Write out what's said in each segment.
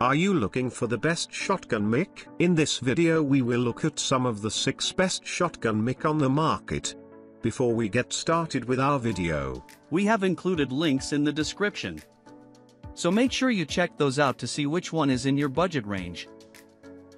Are you looking for the best shotgun mic? In this video we will look at some of the 6 best shotgun mic on the market. Before we get started with our video, We have included links in the description. So make sure you check those out to see which one is in your budget range.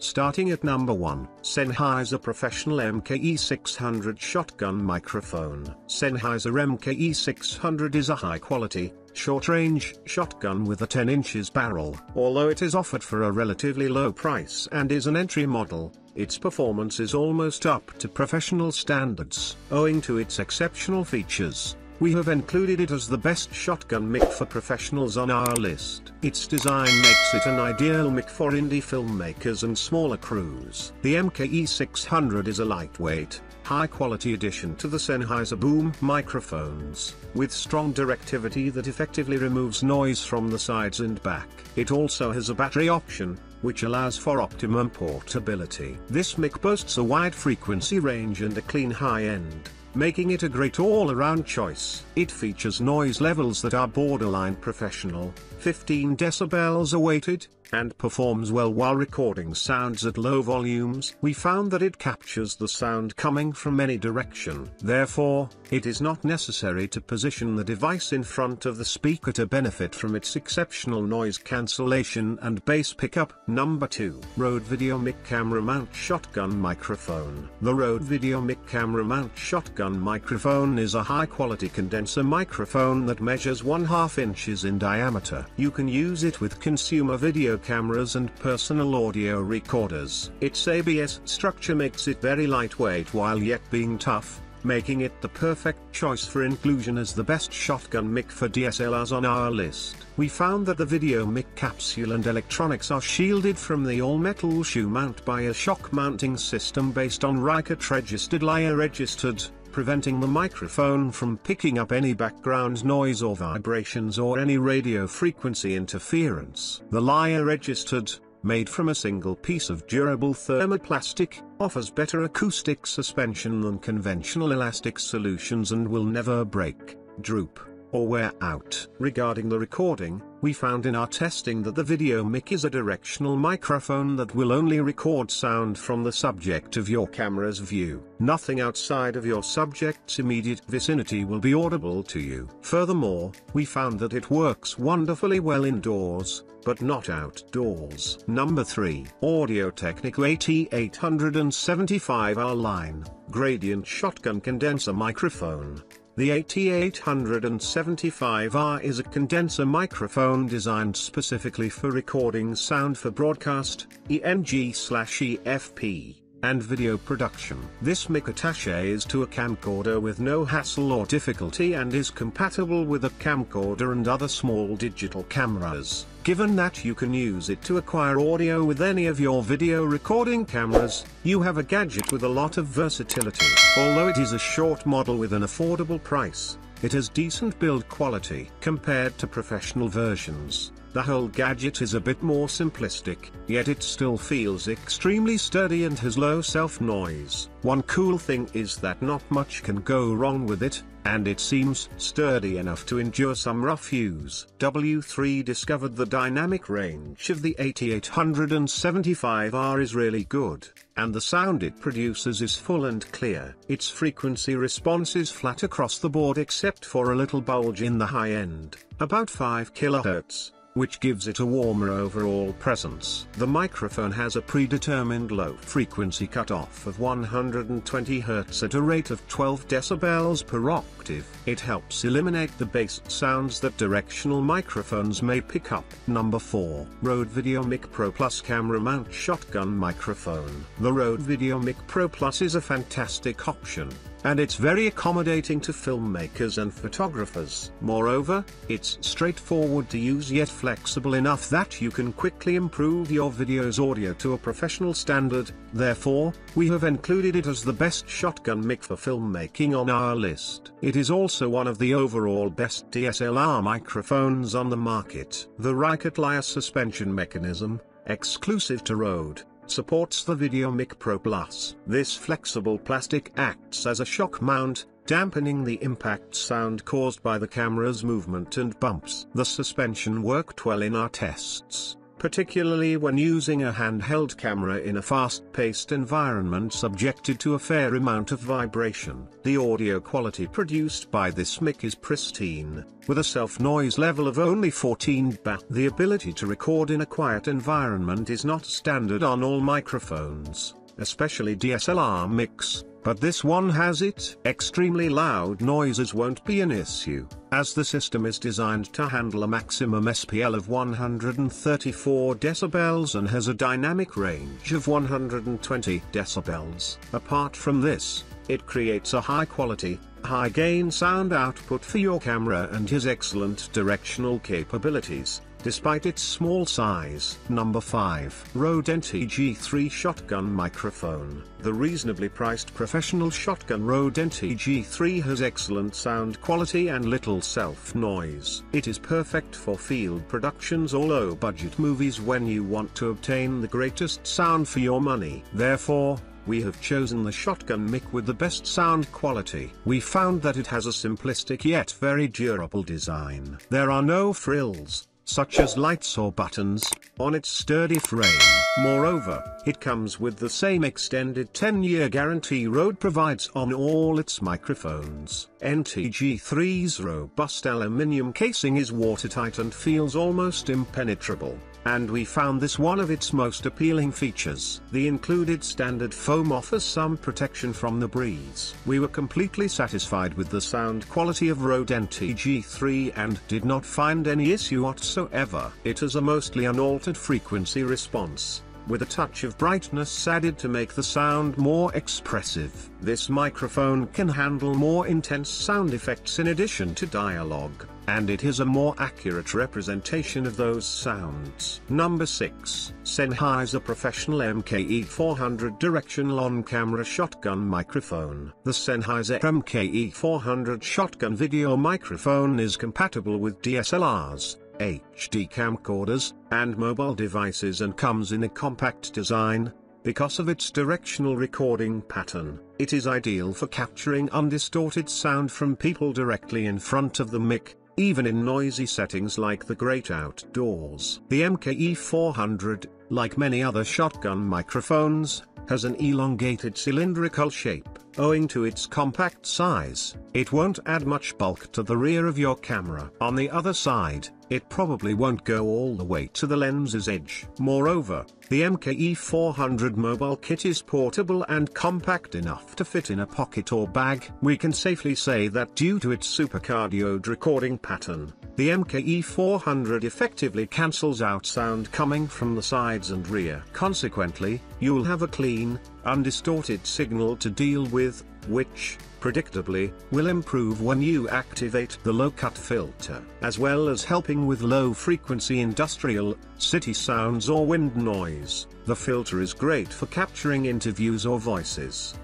Starting at number 1, Sennheiser Professional MKE 600 Shotgun Microphone. Sennheiser MKE 600 is a high quality, short range shotgun with a 10 inches barrel. Although it is offered for a relatively low price and is an entry model, its performance is almost up to professional standards. Owing to its exceptional features, we have included it as the best shotgun mic for professionals on our list. Its design makes it an ideal mic for indie filmmakers and smaller crews. The MKE 600 is a lightweight, high-quality addition to the Sennheiser boom microphones, with strong directivity that effectively removes noise from the sides and back. It also has a battery option, which allows for optimum portability. This mic boasts a wide frequency range and a clean high end making it a great all-around choice. It features noise levels that are borderline professional, 15 decibels A-weighted, and performs well while recording sounds at low volumes. We found that it captures the sound coming from any direction. Therefore, it is not necessary to position the device in front of the speaker to benefit from its exceptional noise cancellation and bass pickup. Number 2. Rode Video Mic Camera Mount Shotgun Microphone. The Rode Video Mic Camera Mount Shotgun Microphone is a high-quality condenser microphone that measures 1 half inches in diameter. You can use it with consumer video cameras and personal audio recorders. Its ABS structure makes it very lightweight while yet being tough, making it the perfect choice for inclusion as the best shotgun mic for DSLRs on our list. We found that the video mic capsule and electronics are shielded from the all-metal shoe mount by a shock mounting system based on Rycote registered Lyre registered, preventing the microphone from picking up any background noise or vibrations or any radio frequency interference. The Lyre registered, made from a single piece of durable thermoplastic, offers better acoustic suspension than conventional elastic solutions and will never break, droop, or wear out. Regarding the recording, we found in our testing that the video mic is a directional microphone that will only record sound from the subject of your camera's view. Nothing outside of your subject's immediate vicinity will be audible to you. Furthermore, we found that it works wonderfully well indoors, but not outdoors. Number 3. Audio Technica AT875R Line, Gradient Shotgun Condenser Microphone. The AT875R is a condenser microphone designed specifically for recording sound for broadcast, ENG/EFP, and video production. This mic attaché is to a camcorder with no hassle or difficulty and is compatible with a camcorder and other small digital cameras. Given that you can use it to acquire audio with any of your video recording cameras, you have a gadget with a lot of versatility. Although it is a short model with an affordable price, it has decent build quality compared to professional versions. The whole gadget is a bit more simplistic, yet it still feels extremely sturdy and has low self-noise. One cool thing is that not much can go wrong with it, and it seems sturdy enough to endure some rough use. W3 discovered the dynamic range of the AT875R is really good, and the sound it produces is full and clear. Its frequency response is flat across the board except for a little bulge in the high end, about 5 kHz which gives it a warmer overall presence. The microphone has a predetermined low frequency cutoff of 120 Hz at a rate of 12 decibels per octave. It helps eliminate the bass sounds that directional microphones may pick up. Number 4. Rode VideoMic Pro Plus Camera Mount Shotgun Microphone. The Rode VideoMic Pro Plus is a fantastic option and it's very accommodating to filmmakers and photographers. Moreover, it's straightforward to use yet flexible enough that you can quickly improve your video's audio to a professional standard, therefore, we have included it as the best shotgun mic for filmmaking on our list. It is also one of the overall best DSLR microphones on the market. The Lyre suspension mechanism, exclusive to Rode, supports the VideoMic Pro Plus. This flexible plastic acts as a shock mount, dampening the impact sound caused by the camera's movement and bumps. The suspension worked well in our tests, particularly when using a handheld camera in a fast-paced environment subjected to a fair amount of vibration. The audio quality produced by this mic is pristine, with a self-noise level of only 14 dB. The ability to record in a quiet environment is not standard on all microphones, especially DSLR mics, But this one has it. Extremely loud noises won't be an issue, as the system is designed to handle a maximum SPL of 134 decibels and has a dynamic range of 120 decibels. Apart from this, it creates a high quality, high gain sound output for your camera and has excellent directional capabilities despite its small size. Number 5. Rode NTG3 Shotgun Microphone The reasonably priced professional shotgun Rode NTG3 has excellent sound quality and little self-noise. It is perfect for field productions or low-budget movies when you want to obtain the greatest sound for your money. Therefore, we have chosen the shotgun mic with the best sound quality. We found that it has a simplistic yet very durable design. There are no frills, such as lights or buttons, on its sturdy frame. Moreover, it comes with the same extended 10-year guarantee Rode provides on all its microphones. NTG3's robust aluminium casing is watertight and feels almost impenetrable and we found this one of its most appealing features. The included standard foam offers some protection from the breeze. We were completely satisfied with the sound quality of Rode NTG3 and did not find any issue whatsoever. It has a mostly unaltered frequency response with a touch of brightness added to make the sound more expressive. This microphone can handle more intense sound effects in addition to dialogue, and it is a more accurate representation of those sounds. Number 6. Sennheiser Professional MKE 400 Directional On-Camera Shotgun Microphone The Sennheiser MKE 400 Shotgun Video Microphone is compatible with DSLRs, HD camcorders, and mobile devices and comes in a compact design. Because of its directional recording pattern, it is ideal for capturing undistorted sound from people directly in front of the mic, even in noisy settings like the great outdoors. The MKE 400, like many other shotgun microphones, has an elongated cylindrical shape. Owing to its compact size, it won't add much bulk to the rear of your camera. On the other side, it probably won't go all the way to the lens's edge. Moreover, the MKE 400 mobile kit is portable and compact enough to fit in a pocket or bag. We can safely say that due to its supercardioid recording pattern, the MKE 400 effectively cancels out sound coming from the sides and rear. Consequently, you'll have a clean, undistorted signal to deal with, which, predictably, will improve when you activate the low-cut filter, as well as helping with low-frequency industrial, city sounds or wind noise. The filter is great for capturing interviews or voices.